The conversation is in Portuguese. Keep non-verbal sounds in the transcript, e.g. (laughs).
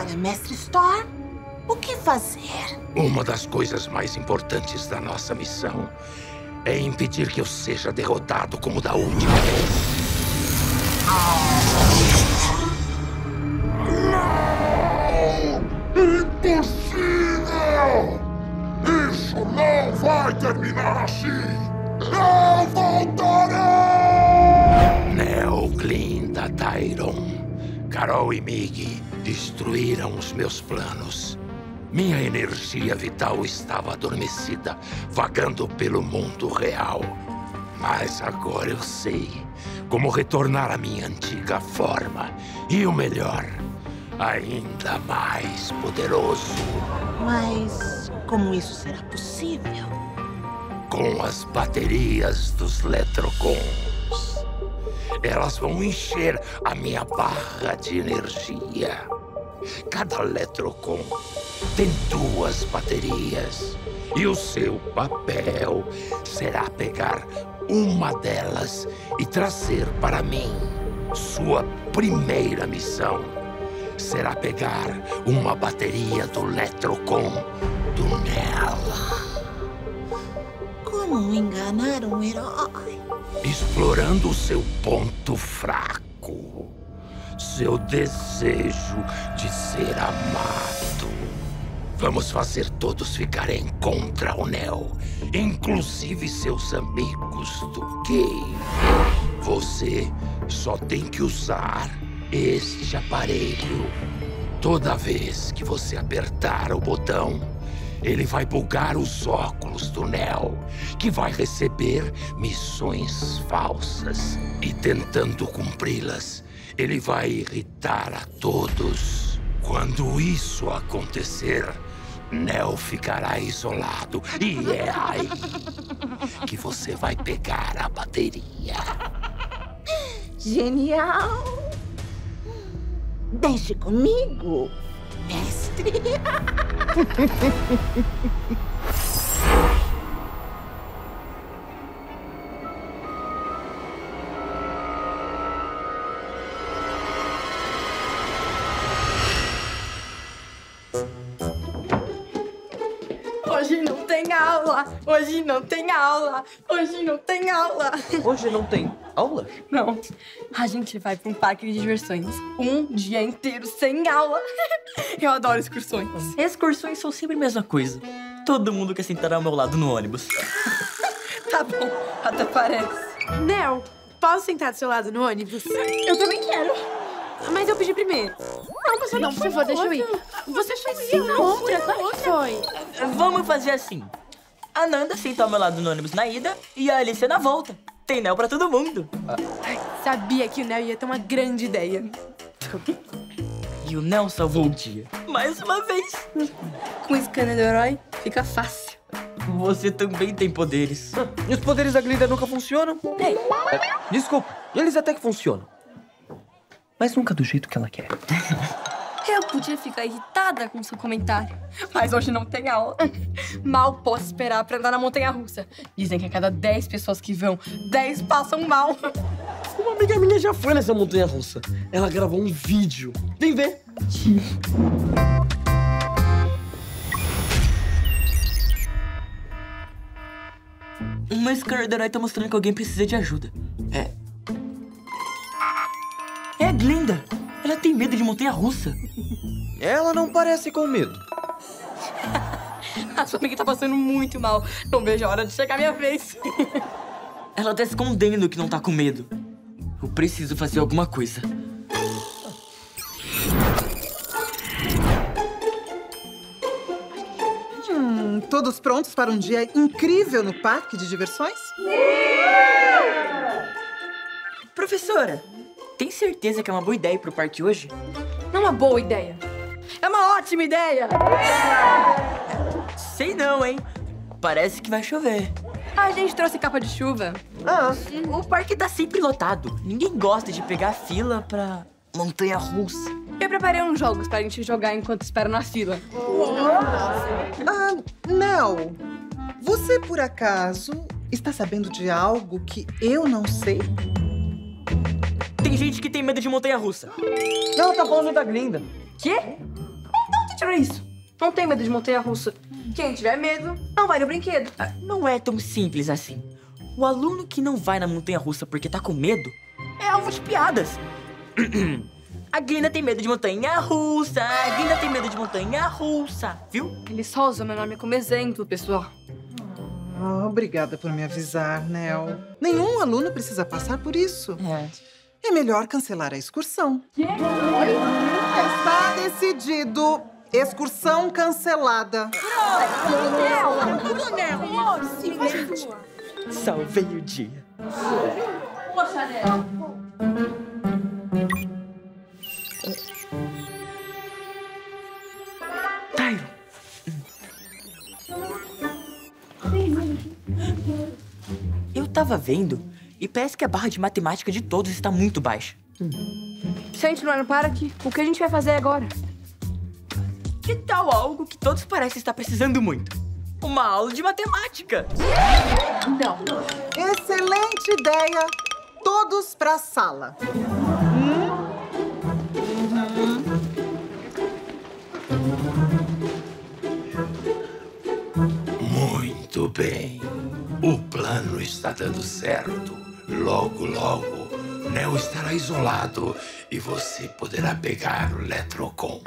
agora, Mestre Storm? O que fazer? Uma das coisas mais importantes da nossa missão é impedir que eu seja derrotado como da última vez. Impossível! Isso não vai terminar assim! Eu voltarei! Neo, Glinda, Tyron, Carol e Mig destruíram os meus planos. Minha energia vital estava adormecida, vagando pelo mundo real. Mas agora eu sei como retornar à minha antiga forma. E o melhor, ainda mais poderoso. Mas como isso será possível? Com as baterias dos Letrocons. Elas vão encher a minha barra de energia. Cada Letrocon tem duas baterias. E o seu papel será pegar uma delas e trazer para mim. Sua primeira missão será pegar uma bateria do Letrocon do Nela. Como enganar um herói? Explorando o seu ponto fraco. Seu desejo de ser amado. Vamos fazer todos ficarem contra o Neo, inclusive seus amigos do game. Você só tem que usar este aparelho. Toda vez que você apertar o botão, ele vai bugar os óculos do Neo, que vai receber missões falsas. E tentando cumpri-las, ele vai irritar a todos. Quando isso acontecer, Neo ficará isolado. E é aí que você vai pegar a bateria. Genial! Deixe comigo, mestre. (laughs) aula, hoje não tem aula, hoje não tem aula. Hoje não tem aula? Não, a gente vai pra um parque de diversões um dia inteiro sem aula. (laughs) Eu adoro excursões. Excursões são sempre a mesma coisa. Todo mundo quer sentar ao meu lado no ônibus. (laughs) Tá bom, até parece. Nel, posso sentar do seu lado no ônibus? Eu também quero. Mas eu pedi primeiro. Não, mas Não, por favor, deixa eu ir. Você foi sim, na outra, claro que foi. Vamos fazer assim. A Nanda senta ao meu lado no ônibus na ida e a Alicia na volta. Tem Nel pra todo mundo. Sabia que o Nel ia ter uma grande ideia. E o Nel salvou o dia. Mais uma vez. Com o scanner do herói, fica fácil. Você também tem poderes. E os poderes da Glinda nunca funcionam? Ei, Desculpa, eles até que funcionam. Mas nunca do jeito que ela quer. Eu podia ficar irritada com seu comentário. Mas hoje não tem aula. Mal posso esperar pra andar na montanha-russa. Dizem que a cada 10 pessoas que vão, 10 passam mal. Uma amiga minha já foi nessa montanha russa. Ela gravou um vídeo. Vem ver. Uma Scar do herói tá mostrando que alguém precisa de ajuda. É. É a Glinda. Ela tem medo de montanha-russa. Ela não parece com medo. (laughs) A sua amiga tá passando muito mal. Não vejo a hora de chegar a minha vez. (laughs) Ela tá escondendo que não tá com medo. Eu preciso fazer alguma coisa. Hum, todos prontos para um dia incrível no parque de diversões? Professora, tem certeza que é uma boa ideia ir pro parque hoje? Não é uma boa ideia. É uma ótima ideia. Sei não, hein? Parece que vai chover. A gente trouxe capa de chuva. Ah, o parque tá sempre lotado. Ninguém gosta de pegar fila pra montanha russa. Eu preparei uns jogos pra gente jogar enquanto espera na fila. Ah, Nel, você por acaso está sabendo de algo que eu não sei? Tem gente que tem medo de montanha russa. Ela tá falando da Glinda. Quê? Tira isso. Não tem medo de montanha-russa. Quem tiver medo, não vai no brinquedo. Ah, Não é tão simples assim. O aluno que não vai na montanha-russa porque tá com medo é alvo de piadas. (clears throat) A Glina tem medo de montanha-russa, a Glina tem medo de montanha-russa, viu? Eles só usam meu nome como exemplo, pessoal. Ah, obrigada por me avisar, Nel. Nenhum aluno precisa passar por isso. É. É melhor cancelar a excursão. Está decidido. Excursão cancelada. Salvei o dia. Tyron. Eu tava vendo e parece que a barra de matemática de todos está muito baixa. Se a gente não para aqui, o que a gente vai fazer agora? Que tal algo que todos parecem estar precisando muito? Uma aula de matemática! Excelente ideia. Todos para a sala. Muito bem. O plano está dando certo. Logo, logo, Neo estará isolado e você poderá pegar o Letrocon.